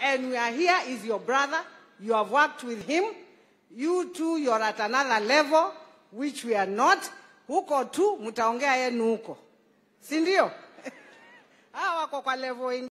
and we are here is your brother. You have worked with him. You too, you're at another level, which we are not. Huko tu, mutaongea yenu huko. Sindio? Hawa wako kwa level